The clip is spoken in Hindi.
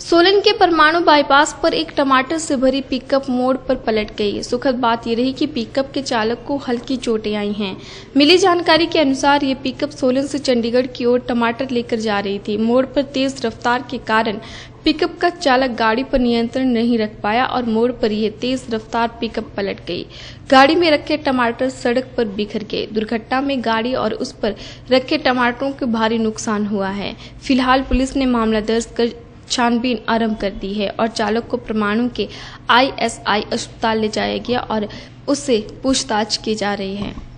सोलन के परमाणु बाईपास पर एक टमाटर से भरी पिकअप मोड़ पर पलट गई। सुखद बात यह रही कि पिकअप के चालक को हल्की चोटें आई हैं। मिली जानकारी के अनुसार ये पिकअप सोलन से चंडीगढ़ की ओर टमाटर लेकर जा रही थी। मोड़ पर तेज रफ्तार के कारण पिकअप का चालक गाड़ी पर नियंत्रण नहीं रख पाया और मोड़ पर यह तेज रफ्तार पिकअप पलट गई। गाड़ी में रखे टमाटर सड़क पर बिखर गए। दुर्घटना में गाड़ी और उस पर रखे टमाटरों के भारी नुकसान हुआ है। फ़िलहाल पुलिस ने मामला दर्ज कर छानबीन आरंभ कर दी है और चालक को परमाणु के आईएसआई अस्पताल ले जाया गया और उससे पूछताछ की जा रही है।